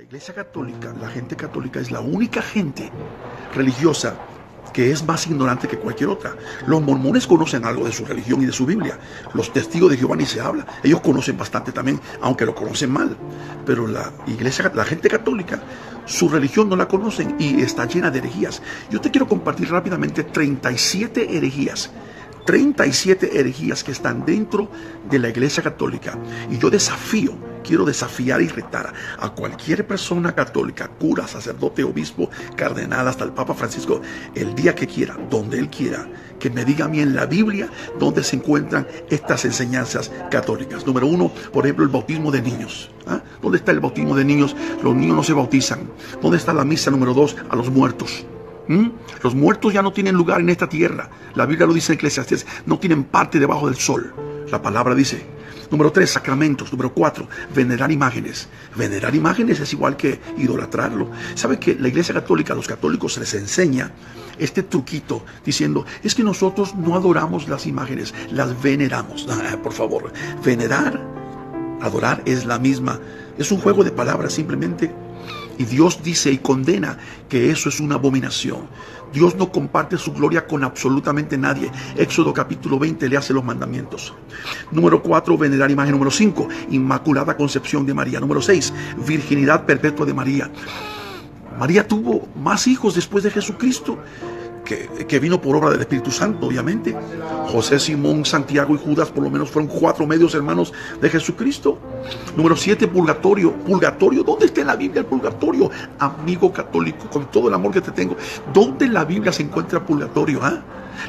La Iglesia Católica, la gente católica es la única gente religiosa que es más ignorante que cualquier otra. Los mormones conocen algo de su religión y de su Biblia. Los testigos de Jehová ni se habla. Ellos conocen bastante también, aunque lo conocen mal. Pero la iglesia, la gente católica, su religión no la conocen y está llena de herejías. Yo te quiero compartir rápidamente 37 herejías 37 herejías que están dentro de la iglesia católica. Y yo desafío, quiero desafiar y retar a cualquier persona católica, cura, sacerdote, obispo, cardenal, hasta el Papa Francisco, el día que quiera, donde él quiera, que me diga a mí en la Biblia dónde se encuentran estas enseñanzas católicas. Número uno, por ejemplo, el bautismo de niños. ¿Ah? ¿Dónde está el bautismo de niños? Los niños no se bautizan. ¿Dónde está la misa número dos? A los muertos. Los muertos ya no tienen lugar en esta tierra. La Biblia lo dice en Eclesiastes, no tienen parte debajo del sol. La palabra dice. Número tres, sacramentos. Número cuatro, venerar imágenes. Venerar imágenes es igual que idolatrarlo. ¿Sabe que la Iglesia Católica, a los católicos les enseña este truquito diciendo, es que nosotros no adoramos las imágenes, las veneramos. Ah, por favor, venerar, adorar es la misma. Es un juego de palabras simplemente y Dios dice y condena que eso es una abominación. Dios no comparte su gloria con absolutamente nadie. Éxodo capítulo 20 le hace los mandamientos. Número 4, venerar imagen. Número 5, Inmaculada Concepción de María. Número 6, virginidad perpetua de María. María tuvo más hijos después de Jesucristo que, vino por obra del Espíritu Santo, obviamente. José, Simón, Santiago y Judas, por lo menos fueron cuatro medios hermanos de Jesucristo. Número siete, purgatorio. Purgatorio, ¿dónde está en la Biblia el purgatorio? Amigo católico, con todo el amor que te tengo, ¿dónde en la Biblia se encuentra purgatorio? Ah?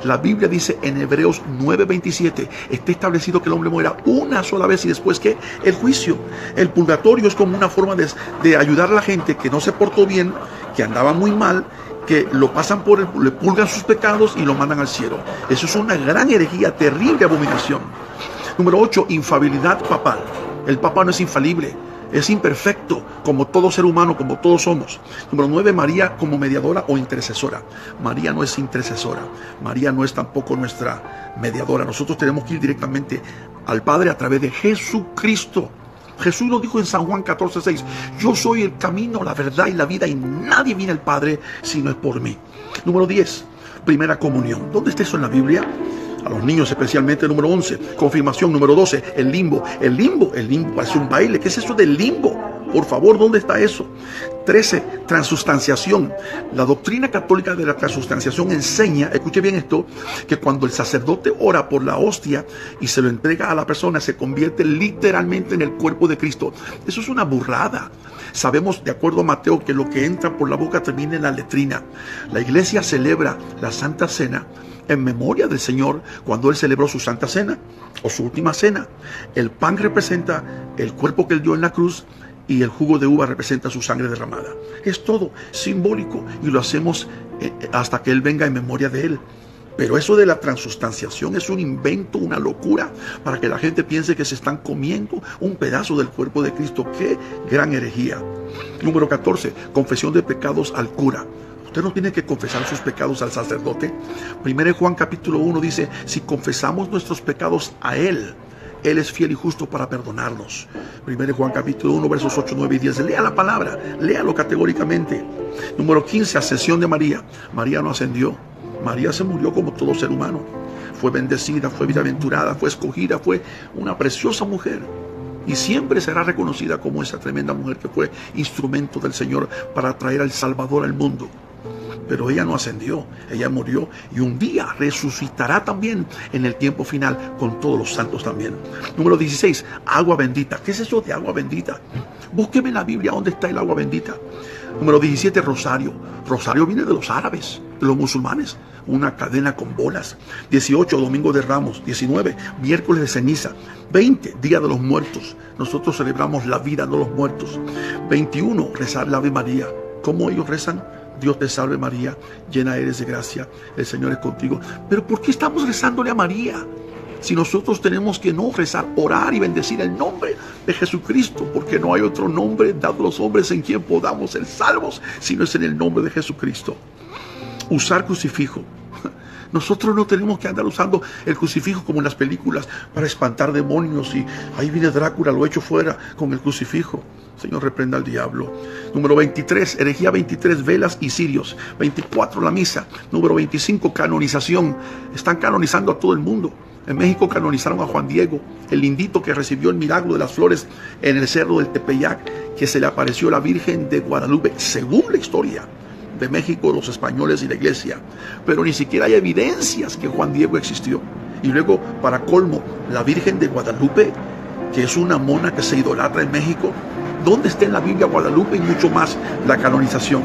La Biblia dice en Hebreos 9:27, está establecido que el hombre muera una sola vez y después que el juicio. El purgatorio es como una forma de, de ayudar a la gente que no se portó bien, que andaba muy mal que lo pasan por el, le pulgan sus pecados y lo mandan al cielo. Eso es una gran herejía, terrible abominación. Número 8, infabilidad papal. El papa no es infalible, es imperfecto, como todo ser humano, como todos somos. Número 9, María como mediadora o intercesora. María no es intercesora, María no es tampoco nuestra mediadora. Nosotros tenemos que ir directamente al Padre a través de Jesucristo. Jesús lo dijo en San Juan 14, 6. Yo soy el camino, la verdad y la vida y nadie viene al Padre si no es por mí. Número 10. Primera comunión. ¿Dónde está eso en la Biblia? a los niños especialmente número 11, confirmación número 12, el limbo, el limbo, el limbo parece un baile, ¿qué es eso del limbo? Por favor, ¿dónde está eso? 13. Transustanciación. La doctrina católica de la transustanciación enseña, escuche bien esto, que cuando el sacerdote ora por la hostia y se lo entrega a la persona, se convierte literalmente en el cuerpo de Cristo. Eso es una burrada. Sabemos, de acuerdo a Mateo, que lo que entra por la boca termina en la letrina. La iglesia celebra la Santa Cena en memoria del Señor cuando Él celebró su Santa Cena o su última cena. El pan representa el cuerpo que Él dio en la cruz y el jugo de uva representa su sangre derramada. Es todo simbólico y lo hacemos eh, hasta que Él venga en memoria de Él. Pero eso de la transustanciación es un invento, una locura, para que la gente piense que se están comiendo un pedazo del cuerpo de Cristo. ¡Qué gran herejía! Número 14. Confesión de pecados al cura. Usted no tiene que confesar sus pecados al sacerdote. Primero Juan capítulo 1 dice, si confesamos nuestros pecados a Él, Él es fiel y justo para perdonarnos. Primero Juan capítulo 1 versos 8, 9 y 10. Lea la palabra, léalo categóricamente. Número 15, ascensión de María. María no ascendió. María se murió como todo ser humano. Fue bendecida, fue bienaventurada, fue escogida, fue una preciosa mujer. Y siempre será reconocida como esa tremenda mujer que fue instrumento del Señor para traer al Salvador al mundo pero ella no ascendió, ella murió y un día resucitará también en el tiempo final con todos los santos también. Número 16, agua bendita. ¿Qué es eso de agua bendita? Búsqueme en la Biblia dónde está el agua bendita. Número 17, rosario. Rosario viene de los árabes, de los musulmanes. Una cadena con bolas. 18, domingo de ramos. 19, miércoles de ceniza. 20, día de los muertos. Nosotros celebramos la vida, de los muertos. 21, rezar la Ave María. ¿Cómo ellos rezan? Dios te salve María, llena eres de gracia, el Señor es contigo. Pero ¿por qué estamos rezándole a María? Si nosotros tenemos que no rezar, orar y bendecir el nombre de Jesucristo, porque no hay otro nombre dado los hombres en quien podamos ser salvos, si no es en el nombre de Jesucristo. Usar crucifijo. Nosotros no tenemos que andar usando el crucifijo como en las películas para espantar demonios y ahí viene Drácula, lo echo fuera con el crucifijo. Señor, reprenda al diablo. Número 23, herejía 23, velas y cirios. 24, la misa. Número 25, canonización. Están canonizando a todo el mundo. En México canonizaron a Juan Diego, el lindito que recibió el milagro de las flores en el cerro del Tepeyac, que se le apareció la Virgen de Guadalupe, según la historia México, los españoles y la iglesia. Pero ni siquiera hay evidencias que Juan Diego existió. Y luego, para colmo, la Virgen de Guadalupe, que es una mona que se idolatra en México, ¿dónde está en la Biblia Guadalupe y mucho más la canonización?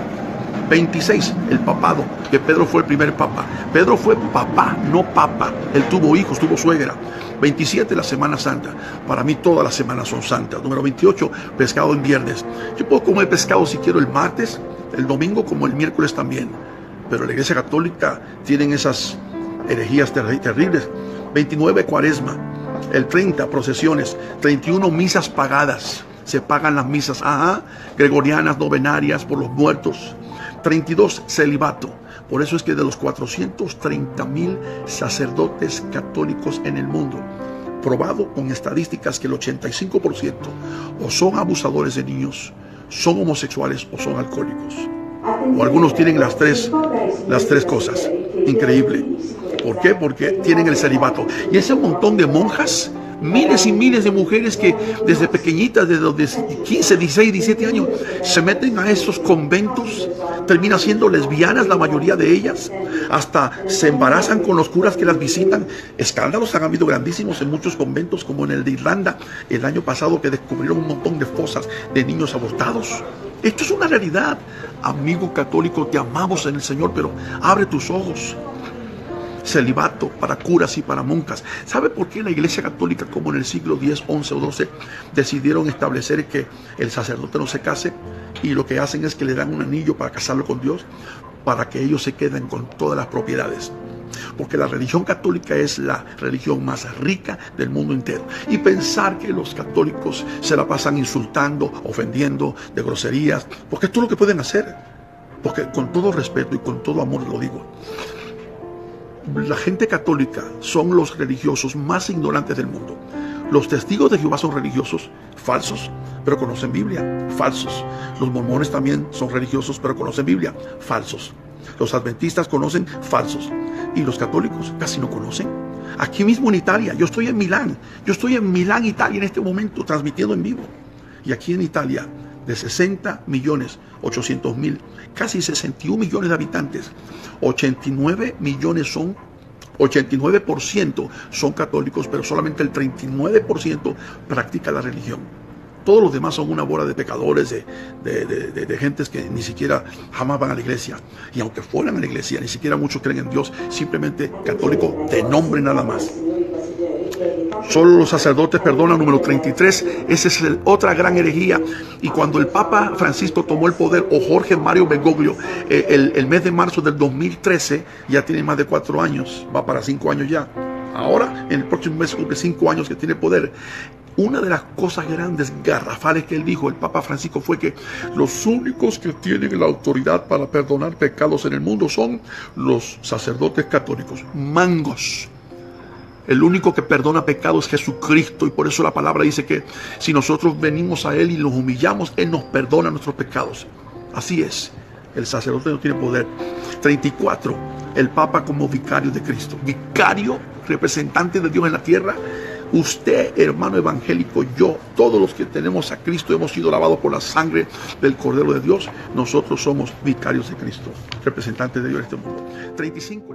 26, el papado, que Pedro fue el primer papa. Pedro fue papá, no papa. Él tuvo hijos, tuvo suegra. 27, la Semana Santa. Para mí todas las semanas son santas. Número 28, pescado en viernes. Yo puedo comer pescado si quiero el martes, el domingo como el miércoles también. Pero la Iglesia Católica tienen esas herejías terribles. 29, cuaresma. El 30, procesiones. 31, misas pagadas. Se pagan las misas, ajá, gregorianas, novenarias, por los muertos. 32, celibato. Por eso es que de los 430 mil sacerdotes católicos en el mundo, probado con estadísticas que el 85% o son abusadores de niños, son homosexuales o son alcohólicos. O algunos tienen las tres, las tres cosas. Increíble. ¿Por qué? Porque tienen el celibato. Y ese montón de monjas miles y miles de mujeres que desde pequeñitas, desde los 15, 16, 17 años, se meten a esos conventos, terminan siendo lesbianas la mayoría de ellas, hasta se embarazan con los curas que las visitan. Escándalos han habido grandísimos en muchos conventos, como en el de Irlanda, el año pasado que descubrieron un montón de fosas de niños abortados. Esto es una realidad. Amigo católico, te amamos en el Señor, pero abre tus ojos celibato para curas y para monjas. ¿Sabe por qué la Iglesia Católica, como en el siglo X, XI o XII, decidieron establecer que el sacerdote no se case y lo que hacen es que le dan un anillo para casarlo con Dios, para que ellos se queden con todas las propiedades? porque la religión católica es la religión más rica del mundo entero. Y pensar que los católicos se la pasan insultando, ofendiendo, de groserías, porque esto es lo que pueden hacer. Porque con todo respeto y con todo amor lo digo, la gente católica son los religiosos más ignorantes del mundo. Los testigos de Jehová son religiosos, falsos, pero conocen Biblia, falsos. Los mormones también son religiosos, pero conocen Biblia, falsos. Los adventistas conocen, falsos. Y los católicos casi no conocen. Aquí mismo en Italia, yo estoy en Milán, yo estoy en Milán, Italia en este momento, transmitiendo en vivo. Y aquí en Italia, de 60 millones 800 mil, casi 61 millones de habitantes, 89 millones son 89% son católicos, pero solamente el 39% practica la religión. Todos los demás son una bola de pecadores, de, de, de, que ni siquiera jamás van a la iglesia. Y aunque fueran a la iglesia, ni siquiera muchos creen en Dios, simplemente católico de nombre nada más. Solo los sacerdotes perdonan, número 33. Esa es otra gran herejía. Y cuando el Papa Francisco tomó el poder, o Jorge Mario Bergoglio, eh, el, el, mes de marzo del 2013, ya tiene más de cuatro años, va para cinco años ya. Ahora, en el próximo mes cumple cinco años que tiene poder. Una de las cosas grandes, garrafales que él dijo, el Papa Francisco, fue que los únicos que tienen la autoridad para perdonar pecados en el mundo son los sacerdotes católicos, mangos. El único que perdona pecados es Jesucristo y por eso la palabra dice que si nosotros venimos a Él y nos humillamos, Él nos perdona nuestros pecados. Así es, el sacerdote no tiene poder. 34, el Papa como vicario de Cristo. Vicario, representante de Dios en la tierra. Usted, hermano evangélico, yo, todos los que tenemos a Cristo, hemos sido lavados por la sangre del Cordero de Dios. Nosotros somos vicarios de Cristo, representantes de Dios en este mundo. 35.